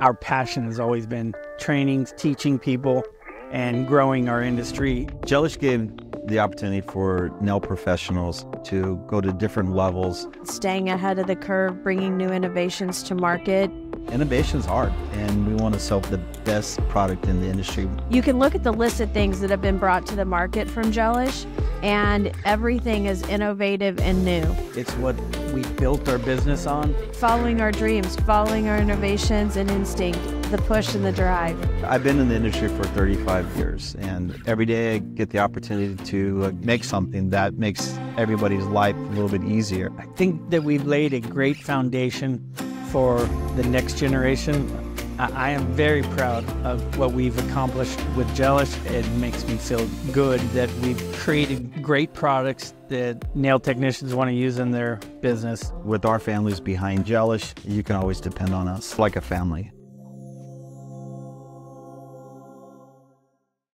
Our passion has always been training, teaching people, and growing our industry. Gelish gave the opportunity for nail professionals to go to different levels. Staying ahead of the curve, bringing new innovations to market. Innovation's hard, and we want to sell the best product in the industry. You can look at the list of things that have been brought to the market from Gelish, and everything is innovative and new. It's what we built our business on. Following our dreams, following our innovations and instinct, the push and the drive. I've been in the industry for 35 years, and every day I get the opportunity to uh, make something that makes everybody's life a little bit easier. I think that we've laid a great foundation for the next generation. I am very proud of what we've accomplished with Gelish. It makes me feel good that we've created great products that nail technicians want to use in their business. With our families behind Gelish, you can always depend on us like a family.